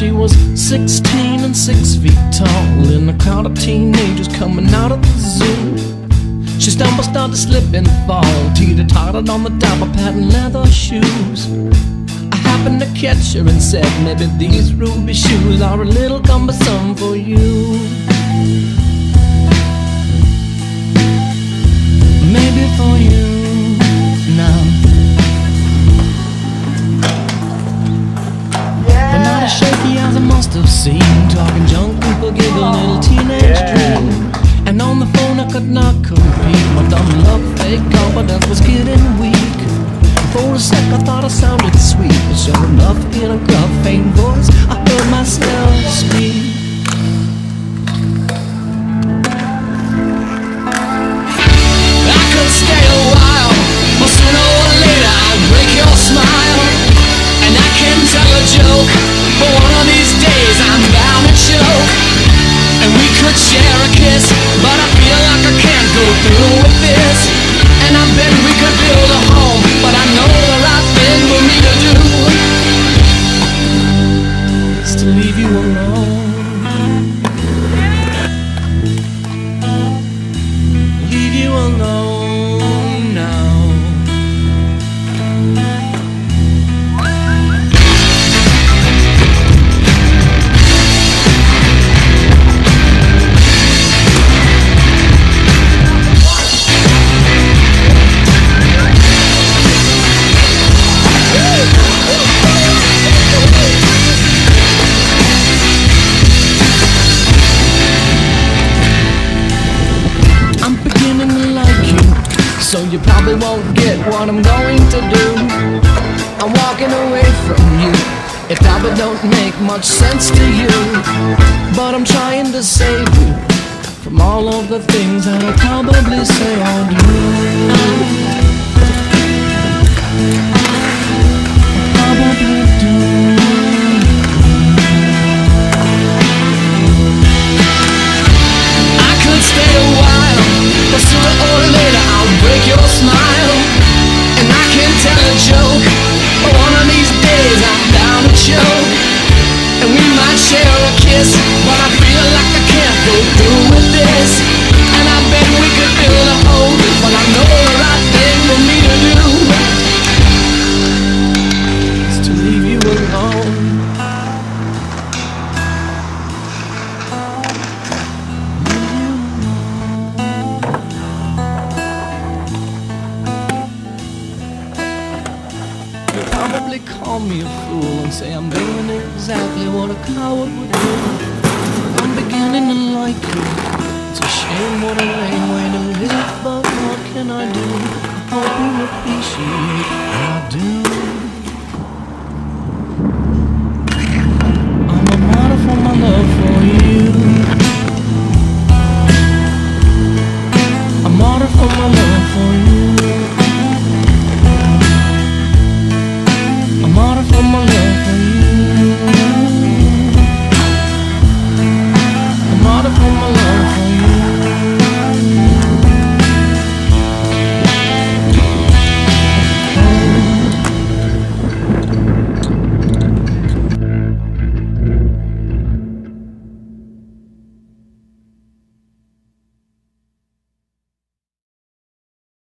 Sixteen and six feet tall in a crowd of teenagers coming out of the zoo. She stumbled, started to slip and fall, teeter tottered on the top of patent leather shoes. I happened to catch her and said, Maybe these ruby shoes are a little cumbersome for you. As I must have seemed. Talking junk, people give a little teenage dream. And on the phone, I could not compete. My dumb love, fake confidence was getting weak. For a sec, I thought I sounded sweet. But sure enough, in a gruff, faint voice, We share a kiss, so you probably won't get what I'm going to do. I'm walking away from you. It probably don't make much sense to you, but I'm trying to save you from all of the things that I'll probably say or do. Probably call me a fool and say I'm doing exactly what a coward would do. I'm beginning to like you. It's a shame what a lame way to live, but what can I do? I hope you appreciate what I do.